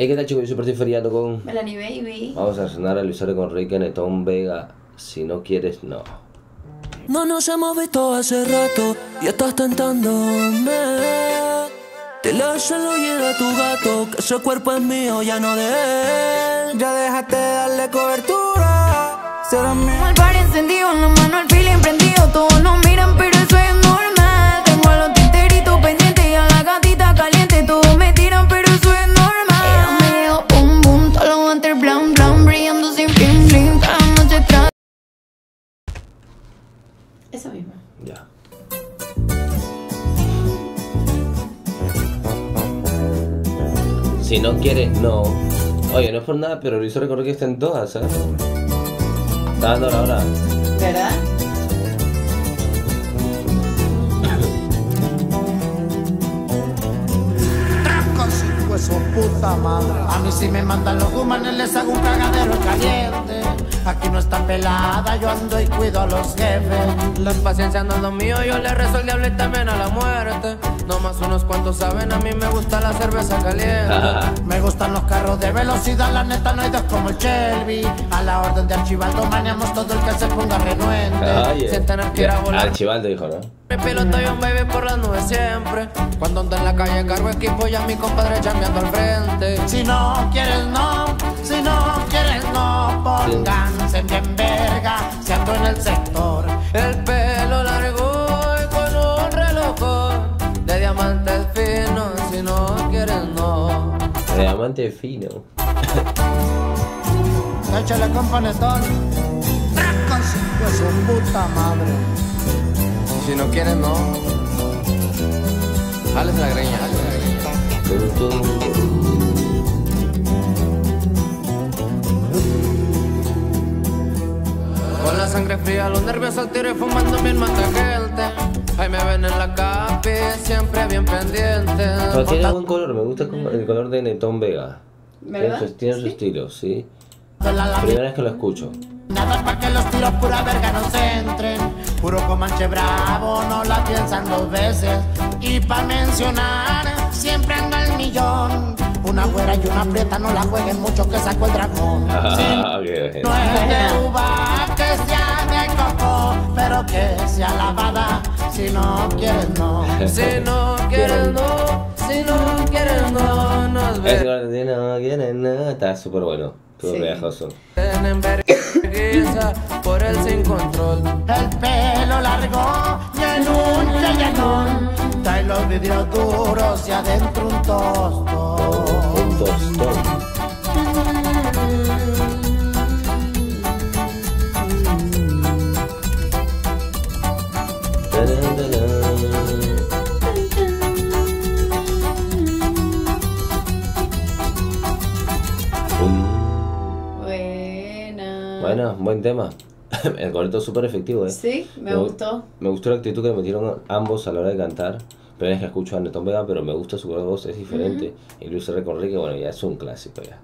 Hey, ¿qué tal chicos? Yo soy Percy Feriando con... Melanie Baby. Vamos a cenar a Luis con Ricky Netón Vega. Si no quieres, no. No nos hemos visto hace rato y estás tentándome. Dile a ese oye a tu gato que ese cuerpo es mío, ya no de él. Ya déjate de darle cobertura. Será mío. Al par encendido, en la mano Si no quieres, no. Oye, no es por nada, pero Luis recordé que está en todas, ¿sabes? Está dando la hora. ¿Verdad? Puta madre. A mí si me mandan los humanos les hago un cagadero caliente. Aquí no está pelada, yo ando y cuido a los jefes. La paciencia no es lo mío, yo le rezo al diablo y también a la muerte. No más unos cuantos saben, a mí me gusta la cerveza caliente. Me gustan los carros de velocidad, la neta no hay dos como el Shelby. A la orden de Archibaldo maneamos todo el que se ponga renuente. Oye. Sientan el que era volar. Archibaldo dijo, ¿no? Mi piloto y un baby por las nubes siempre. Cuando ando en la calle cargo equipo y a mi compadre chambeando al frente. Si no quieres no, si no quieres no, pónganse bien verga, si ando en el sector. El pelo largo y con un reloj de diamantes finos. Si no quieres, no. Diamante fino. Échale con panetón. Con su puta madre. Si no quieres, no. Jales la greña, jales la greña. Sangre fría, los nervios al tiro y fumando bien mata gente. Ahí me ven en la capi, siempre bien pendiente. Pero tiene buen color, me gusta el color de Netón Vega. ¿Verdad? Tiene su, tiene su estilo, sí. La la- Primera vez que lo escucho. Nada para que los tiros pura verga nos entren. Puro comanche bravo, no la piensan dos veces. Y para mencionar, siempre anda el millón. Una güera y una prieta, no la jueguen mucho que sacó el dragón. Ah, qué no es de uva, que sea de coco, pero que sea lavada. Si no quieres, no. Si no quieres, no. Si no quieres, no. Nos color de no quiere nada. Está súper bueno. Estuvo Sí. viajoso. en vergüenza por el sin control. El pelo largo, llenón, ya llenón. Trae los vidrios duros y adentro un tostón. Buena. Bueno, buen tema. El coreto es súper efectivo, ¿eh? Sí, me gu- gustó. Me gustó la actitud que metieron ambos a la hora de cantar. Pero es que escucho a Netón Vega, pero me gusta su voz, es diferente. Y Luis R. Conrique, bueno, ya es un clásico ya.